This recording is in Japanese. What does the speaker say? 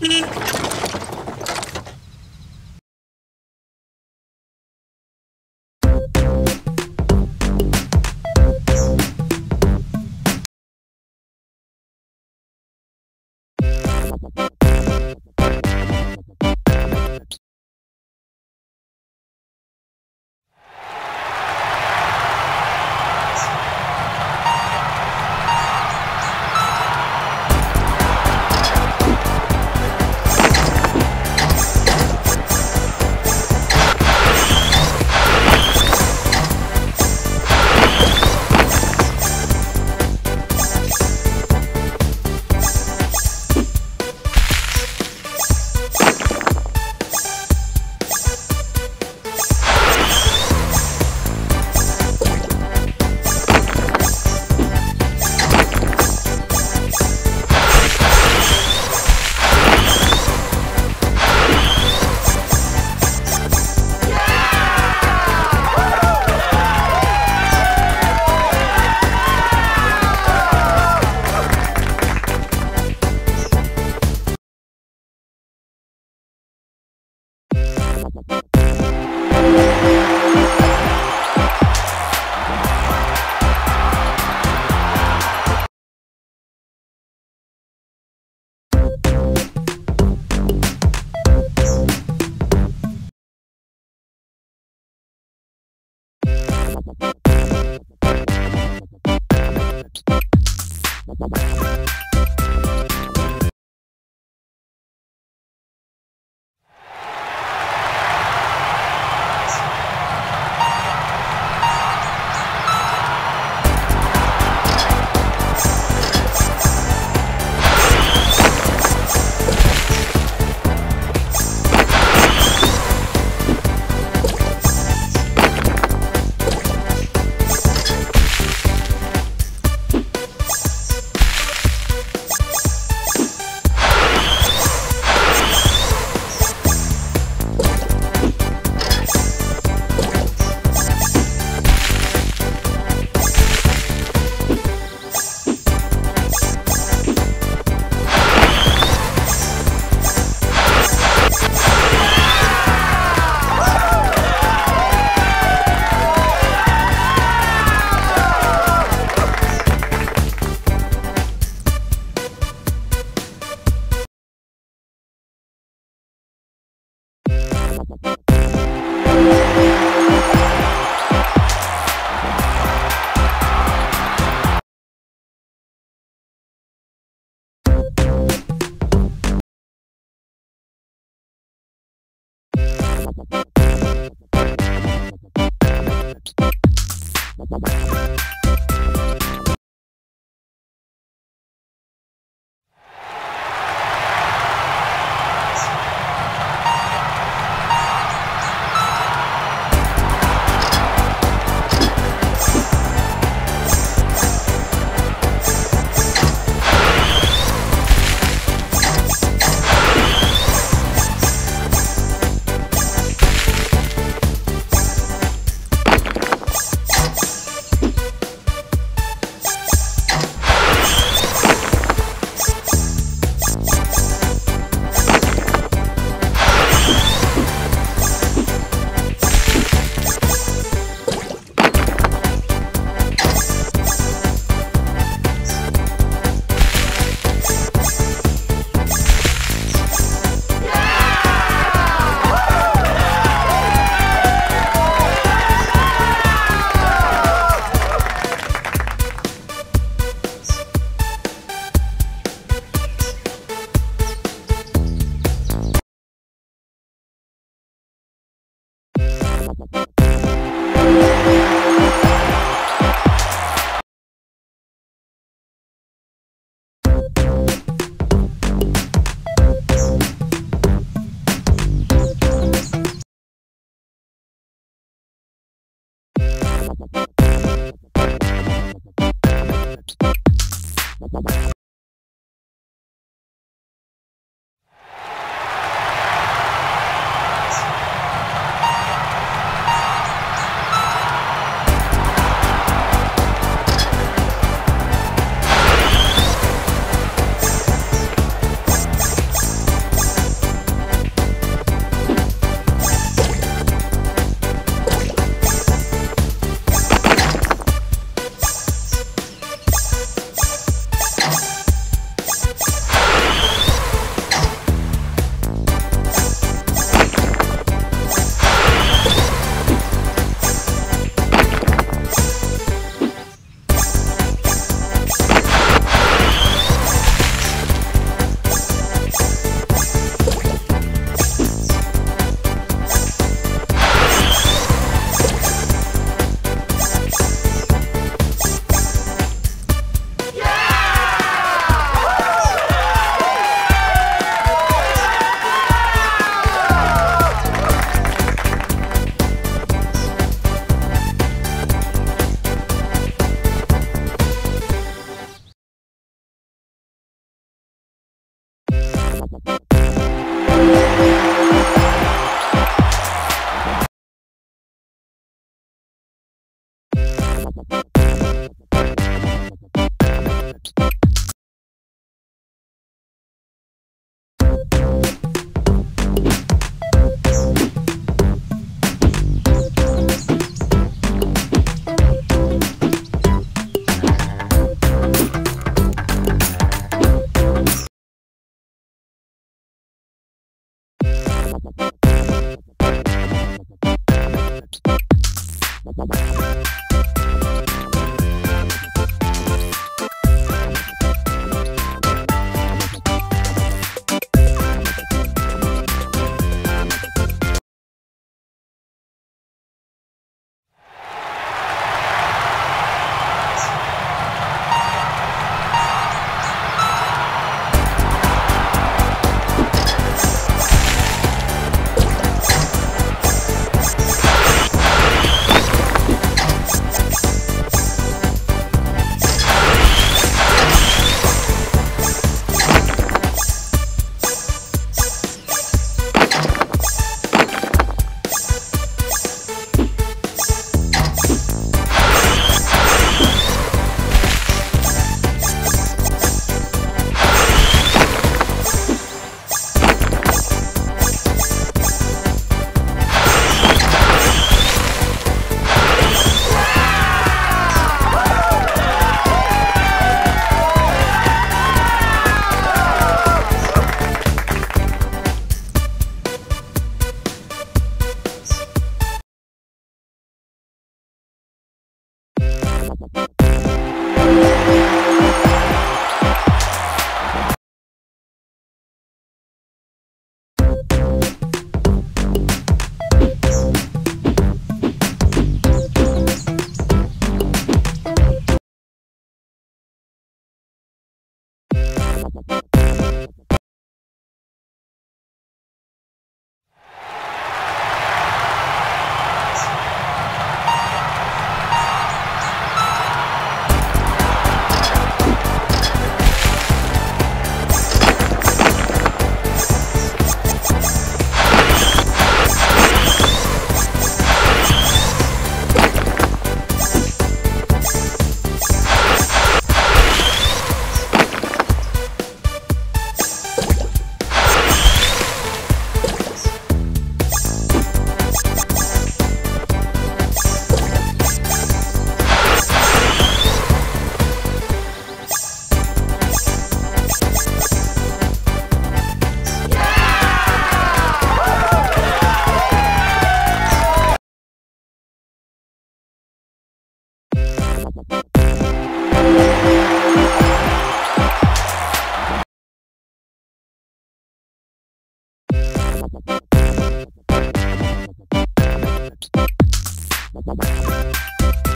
Mm-hmm. Bye. Thank you. You